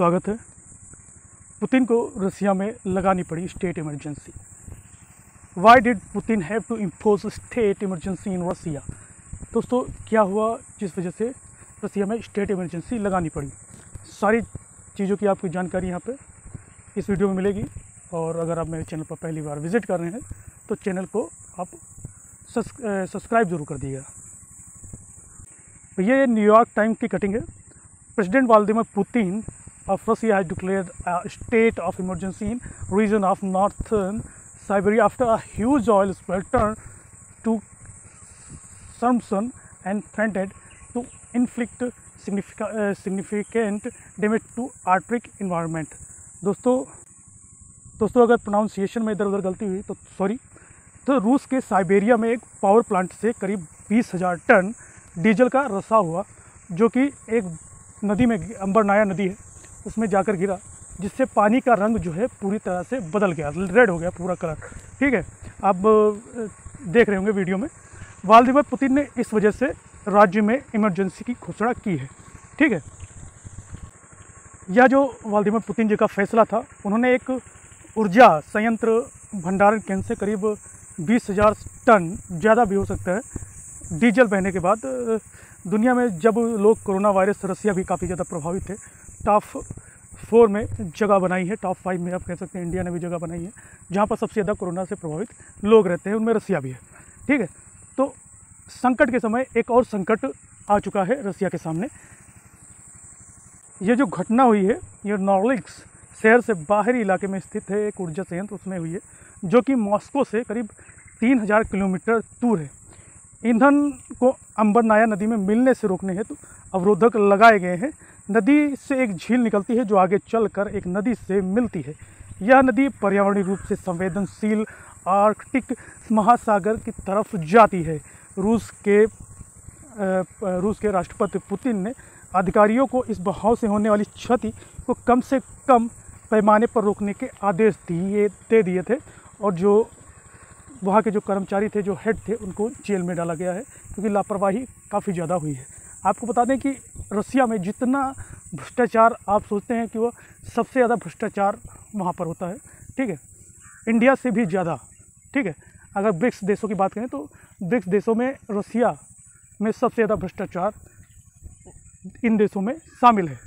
स्वागत है। पुतिन को रसिया में लगानी पड़ी state emergency. Why did Putin have to impose state emergency in Russia दोस्तों, क्या हुआ? जिस वजह से रसिया में स्टेट इमरजेंसी लगानी पड़ी। सारी चीज़ों की आपको जानकारी यहाँ पे इस वीडियो में मिलेगी। और अगर आप मेरे चैनल पर पहली बार विज़िट कर रहे हैं तो चैनल को आप सब्सक्राइब ज़रूर कर दिएगा ये न्यूयॉर्क टाइम की कटिंग है। President Vladimir Putin of Russia has declared a state of emergency in region of northern Siberia after a huge oil spill turned to Samson and threatened to inflict significant, uh, damage to Arctic environment. दोस्तों दोस्तों अगर pronunciation में इधर उधर गलती हुई तो sorry तो रूस के साइबेरिया में एक पावर प्लांट से करीब बीस हज़ार टन डीजल का रसा हुआ जो कि एक नदी में अंबरनाया नदी है उसमें जाकर गिरा, जिससे पानी का रंग जो है पूरी तरह से बदल गया रेड हो गया पूरा कलर ठीक है? आप देख रहे होंगे वीडियो में वालदिमिर पुतिन ने इस वजह से राज्य में इमरजेंसी की घोषणा की है, ठीक है? यह जो वालदिमिर पुतिन जी का फैसला था, उन्होंने एक ऊर्जा संयंत्र भंडारण केंद्र से करीब बीस हज़ार टन ज़्यादा भी हो सकता है, डीजल बहने के बाद दुनिया में जब लोग कोरोना वायरस रसिया भी काफ़ी ज़्यादा प्रभावित थे टॉप फोर में जगह बनाई है, टॉप फाइव में आप कह सकते हैं, इंडिया ने भी जगह बनाई है, जहाँ पर सबसे ज़्यादा कोरोना से प्रभावित लोग रहते हैं, उनमें रसिया भी है, ठीक है? तो संकट के समय एक और संकट आ चुका है रसिया के सामने। ये जो घटना हुई है, ये नॉर्लिक्स शहर से बाहरी इलाके में स्थित है, एक ऊर्जा संयंत्र उसमें हुई है, जो कि मॉस्को से करीब तीन हज़ार किलोमीटर दूर है। ईंधन को अंबरनाया नदी में मिलने से रोकने हेतु अवरोधक लगाए गए हैं। नदी से एक झील निकलती है जो आगे चलकर एक नदी से मिलती है। यह नदी पर्यावरणीय रूप से संवेदनशील आर्कटिक महासागर की तरफ़ जाती है। रूस के रूस के राष्ट्रपति पुतिन ने अधिकारियों को इस बहाव से होने वाली क्षति को कम से कम पैमाने पर रोकने के आदेश दिए, दे दिए थे और जो, वहाँ के जो कर्मचारी थे, जो हेड थे, उनको जेल में डाला गया है, क्योंकि लापरवाही काफ़ी ज़्यादा हुई है। आपको बता दें कि रसिया में जितना भ्रष्टाचार आप सोचते हैं कि वो सबसे ज़्यादा भ्रष्टाचार वहाँ पर होता है, ठीक है? इंडिया से भी ज़्यादा, ठीक है? अगर ब्रिक्स देशों की बात करें तो ब्रिक्स देशों में रसिया में सबसे ज़्यादा भ्रष्टाचार इन देशों में शामिल है।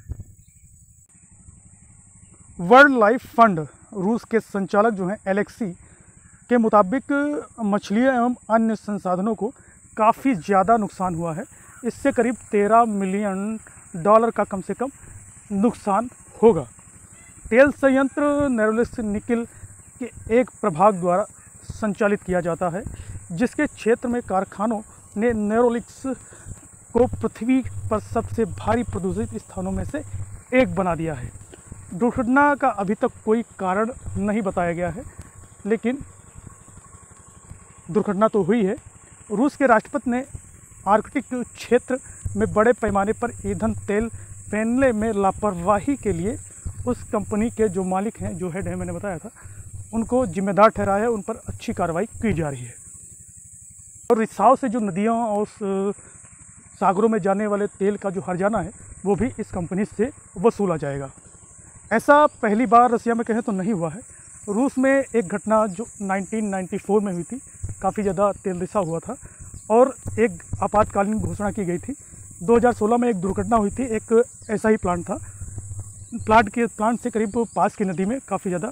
वर्ल्ड लाइफ फंड रूस के संचालक जो हैं एलेक्सी के मुताबिक मछलियाँ एवं अन्य संसाधनों को काफ़ी ज़्यादा नुकसान हुआ है। इससे करीब तेरह मिलियन डॉलर का कम से कम नुकसान होगा। तेल संयंत्र नेरोलिक्स निकिल के एक प्रभाग द्वारा संचालित किया जाता है, जिसके क्षेत्र में कारखानों ने नेरोलिक्स को पृथ्वी पर सबसे भारी प्रदूषित स्थानों में से एक बना दिया है। दुर्घटना का अभी तक कोई कारण नहीं बताया गया है, लेकिन दुर्घटना तो हुई है। रूस के राष्ट्रपति ने आर्कटिक क्षेत्र में बड़े पैमाने पर ईंधन तेल पहनने में लापरवाही के लिए उस कंपनी के जो मालिक हैं, जो हेड है, मैंने बताया था, उनको जिम्मेदार ठहराया है, उन पर अच्छी कार्रवाई की जा रही है। और रिसाव से जो नदियों और सागरों में जाने वाले तेल का जो हरजाना है, वो भी इस कंपनी से वसूला जाएगा। ऐसा पहली बार रसिया में कहें तो नहीं हुआ है। रूस में एक घटना जो 1994 में हुई थी, काफ़ी ज़्यादा तेल रिसा हुआ था। और एक आपातकालीन घोषणा की गई थी। 2016 में एक दुर्घटना हुई थी। एक ऐसा ही प्लांट था। प्लांट के प्लांट से करीब पास की नदी में काफ़ी ज़्यादा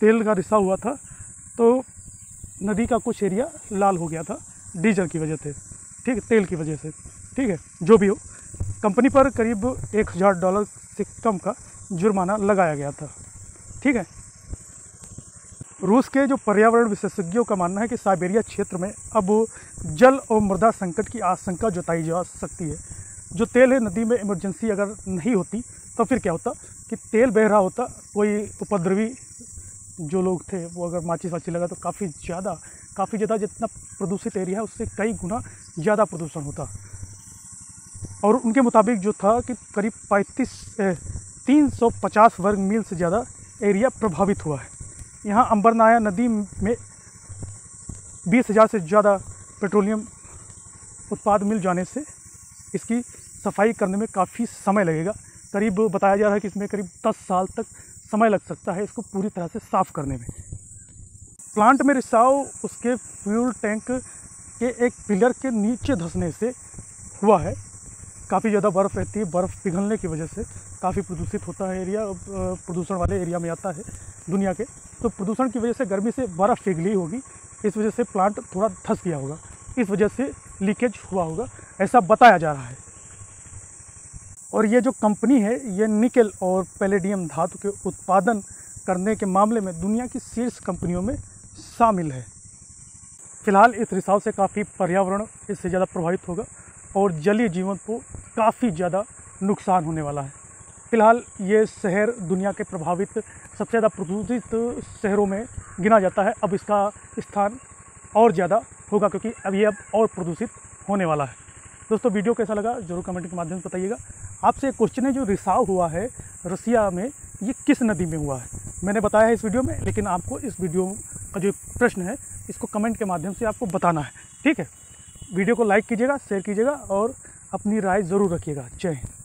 तेल का रिसा हुआ था। तो नदी का कुछ एरिया लाल हो गया था डीजल की वजह से, ठीक है, तेल की वजह से, ठीक है, जो भी हो। कंपनी पर करीब एक हज़ार डॉलर से कम का जुर्माना लगाया गया था, ठीक है। रूस के जो पर्यावरण विशेषज्ञों का मानना है कि साइबेरिया क्षेत्र में अब जल और मृदा संकट की आशंका जताई जा सकती है। जो तेल है, नदी में इमरजेंसी अगर नहीं होती तो फिर क्या होता कि तेल बह रहा होता, कोई उपद्रवी जो लोग थे, वो अगर माचिस वाची लगा तो काफ़ी ज़्यादा काफ़ी ज़्यादा जितना प्रदूषित एरिया है, उससे कई गुना ज़्यादा प्रदूषण होता। और उनके मुताबिक जो था कि करीब पैंतीस तीन सौ पचास वर्ग मील से ज़्यादा एरिया प्रभावित हुआ है। यहाँ अंबरनाया नदी में बीस हज़ार से ज़्यादा पेट्रोलियम उत्पाद मिल जाने से इसकी सफ़ाई करने में काफ़ी समय लगेगा। करीब बताया जा रहा है कि इसमें करीब दस साल तक समय लग सकता है इसको पूरी तरह से साफ़ करने में। प्लांट में रिसाव, उसके फ्यूल टैंक के एक पिलर के नीचे धंसने से हुआ है। काफ़ी ज़्यादा बर्फ़ रहती है, बर्फ़ पिघलने की वजह से काफ़ी प्रदूषित होता है एरिया प्रदूषण वाले एरिया में आता है। दुनिया के। तो प्रदूषण की वजह से गर्मी से बर्फ़ पिघली होगी। इस वजह से प्लांट थोड़ा धस गया होगा। इस वजह से लीकेज हुआ होगा, ऐसा बताया जा रहा है। और ये जो कंपनी है, ये निकल और पैलेडियम धातु के उत्पादन करने के मामले में दुनिया की शीर्ष कंपनियों में शामिल है। फ़िलहाल इस रिसाव से काफ़ी पर्यावरण इससे ज़्यादा प्रभावित होगा और जलीय जीवन को काफ़ी ज़्यादा नुकसान होने वाला है। फ़िलहाल ये शहर दुनिया के प्रभावित, सबसे ज़्यादा प्रदूषित शहरों में गिना जाता है। अब इसका स्थान और ज़्यादा होगा क्योंकि अब ये अब और प्रदूषित होने वाला है। दोस्तों, वीडियो कैसा लगा ज़रूर कमेंट के माध्यम से बताइएगा। आपसे एक क्वेश्चन है जो रिसाव हुआ है रसिया में, ये किस नदी में हुआ है? मैंने बताया है इस वीडियो में, लेकिन आपको इस वीडियो का जो प्रश्न है, इसको कमेंट के माध्यम से आपको बताना है। ठीक है? वीडियो को लाइक कीजिएगा, शेयर कीजिएगा और अपनी राय ज़रूर रखिएगा। जय हिंद।